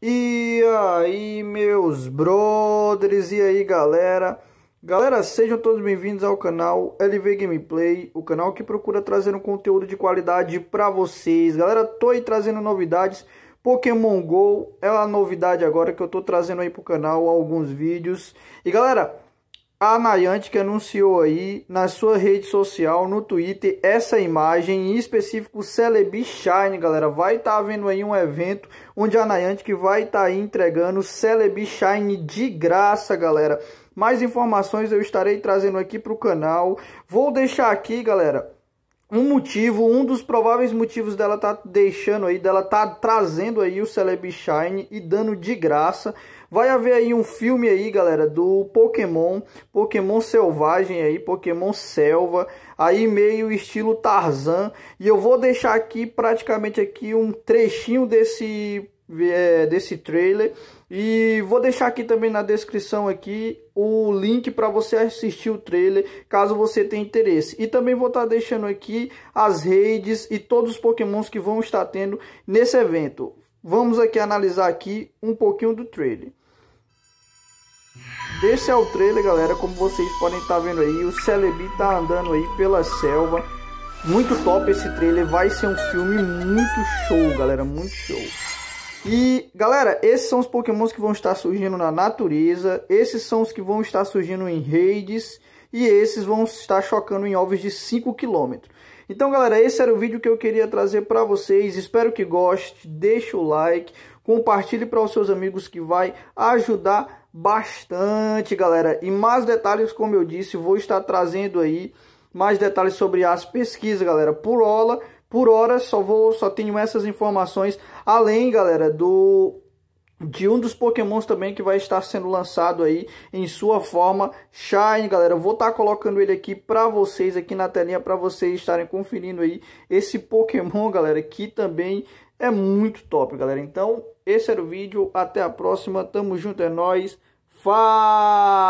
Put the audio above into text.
E aí, meus brothers, e aí, galera? Galera, sejam todos bem-vindos ao canal LV Gameplay, o canal que procura trazer um conteúdo de qualidade para vocês. Galera, tô aí trazendo novidades. Pokémon GO é a novidade agora que eu tô trazendo aí pro canal alguns vídeos. E galera, a Niantic anunciou aí na sua rede social, no Twitter, essa imagem, em específico o Celebi Shine, galera. Vai estar tá havendo aí um evento onde a Niantic vai estar tá entregando Celebi Shine de graça, galera. Mais informações eu estarei trazendo aqui para o canal. Vou deixar aqui, galera, um motivo, um dos prováveis motivos dela tá deixando aí, dela tá trazendo aí o Celebi Shine e dando de graça. Vai haver aí um filme aí, galera, do Pokémon, Pokémon Selvagem aí, Pokémon Selva, aí meio estilo Tarzan. E eu vou deixar aqui praticamente aqui um trechinho desse desse trailer. E vou deixar aqui também na descrição aqui o link para você assistir o trailer caso você tenha interesse. E também vou estar tá deixando aqui as redes e todos os pokémons que vão estar tendo nesse evento. Vamos aqui analisar aqui um pouquinho do trailer. Esse é o trailer galera. Como vocês podem estar tá vendo aí o Celebi tá andando aí pela selva. Muito top esse trailer. Vai ser um filme muito show galera. Muito show e, galera, esses são os pokémons que vão estar surgindo na natureza. Esses são os que vão estar surgindo em redes. E esses vão estar chocando em ovos de 5 km. Então, galera, esse era o vídeo que eu queria trazer para vocês. Espero que goste. Deixe o like. Compartilhe para os seus amigos que vai ajudar bastante, galera. E mais detalhes, como eu disse, vou estar trazendo aí mais detalhes sobre as pesquisas, galera, por por hora só vou só tenho essas informações, além, galera, do de um dos pokémons também que vai estar sendo lançado aí em sua forma Shine, galera. Eu vou estar colocando ele aqui para vocês aqui na telinha para vocês estarem conferindo aí esse Pokémon, galera, que também é muito top, galera. Então, esse era o vídeo. Até a próxima. Tamo junto, é nóis. Falou!